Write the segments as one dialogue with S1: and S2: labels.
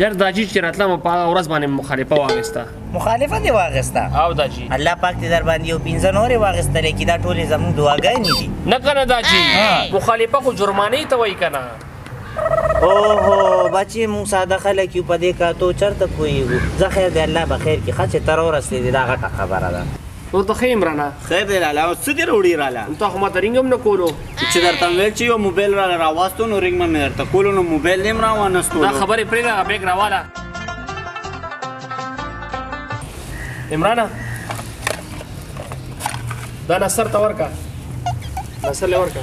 S1: یار
S2: دا جی چې راتلم په ورځ باندې مخالفه واغسته
S1: مخالفه دی واغسته
S2: او دا جی
S1: الله پاک دې در باندې یو پینځه نورې واغستلې کې دا ټولې زموږ دعاګانې دي
S2: نه کنه دا جی مخالفه خو جرمانه ته وایي کنه
S1: اوهو بچي مونږ ساده خلک یو په دې کاتو چرته پوهېږو زه خیر دی الله به خیر کړي ښه چې ته راورسېدې دا غټه خبره ده
S2: ورته ښه عمرانه
S3: خیر دی لالا اوس څه دې راوړي راله
S2: تا خو ماته رینګ هم نه کولو
S3: چې درته مې ویل چې یو موبایل راله راواستو نو رینګ به مې درته کولو نو موبایل دې هم راوانستولو
S2: دا خبرې پرېږده هغه بیګ راواله عمرانه دا نصر ته ورکړه نصر له
S3: ورکړه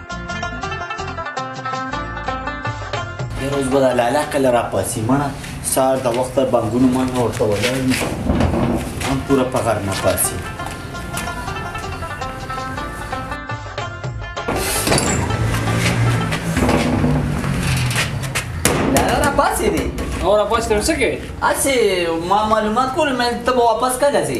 S3: روز به د لالا کله را پاسي مړه سهار د وخته بانګونو مړ ورته ولاړ وي هم پوره په غر نه پاسي
S4: لالا را پاسې دي
S2: او را پاسې تر
S4: څه کې هسې ما معلومات کول مې ته به واپس کله
S2: ځې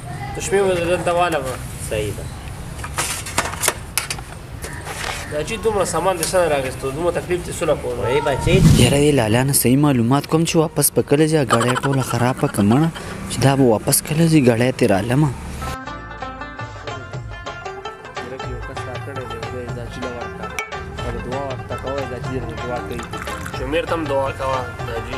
S2: د
S1: شپې وځه
S2: دلته واله به
S1: صحیح ده
S2: دا چې دومره سامان د سره راغستو دومره تکلیف دې سره کوو
S1: ای بچي
S5: یاره دې لالا نه صحیح معلومات کوم چې واپس په کله ځه غړې ټوله خرابه کمنه چې دا به واپس کله ځي غړې ته را لمه
S2: شمیر تم دعا کوا دا جی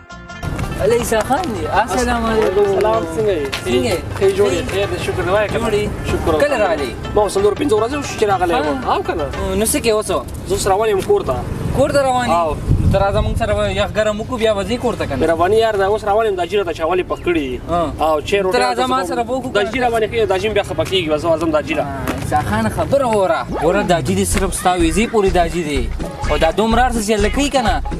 S6: علي خان دی السلام علیکم
S2: سلام څنګه یې
S6: څنګه ته
S2: جوړ یې خیر دې شکر وای
S6: جوړې
S2: شکر
S6: کله راغلی
S2: ما وسل ور پنځه ورځې شو چې راغلی وم او کنه
S6: نو څه کې وسو
S2: زه سره روان یم کور ته
S6: کور ته روان یې تر راځه مونږ سره یو ګرم وکړو بیا وځي کور ته کنه
S2: رواني یار دا اوس روانم د جیره ته چاولې پکړې او چې روټه
S6: تر راځه ما سره وکړو
S2: د جیره باندې کې د جیم بیا خپکیږي وځو ازم د جیره
S6: ځخان خبره وره وره د جیره صرف ستا ویزي پوری د جیره او دا دومره ارزه چې لکې کنه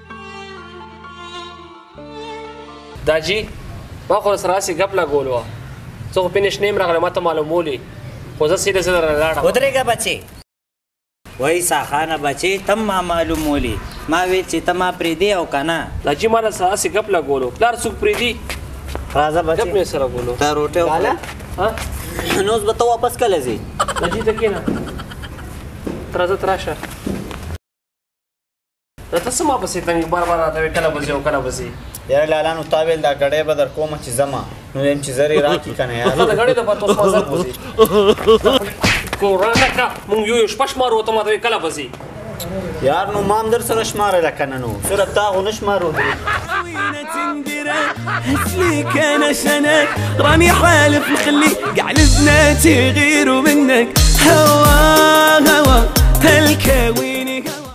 S2: دا جی ما خو سره سي غپ لا ګولو څو پینش نیم راغله ما ته معلومولي خو زه سیده سیده راغلم
S1: ودرېګه بچي وای ساخانه بچي تم ما معلومولي ما ویل چې ته ما پرې دی او کنه
S2: دا جی ما سره سي غپ لا ګولو پلار څوک پرې دی
S1: راځه
S2: بچي غپ
S1: مې
S2: سره ګولو
S1: دا روټه وکړه
S2: ها
S3: نو زه به ته واپس کله زی
S2: دا جی ته کینه ترازه تراشه دا ته سما پسې تنګ بار بار راته کله بزي او کله بزي
S3: یاره لالا نو تا ویل دا غړې به در کوم چې زما نو هم چې زری راکی کنه
S2: یاره دا غړې د پاتو سما زر بزي کورانه کا مونږ یو شپش مارو ته ماته کله بزي
S3: یار نو مام در سره شمار را کنه نو سره تا غو نشمارو دي
S7: هسليك انا شنك راني حالف نخلي قعلزنا تغيروا منك هوا هوا هلكاوي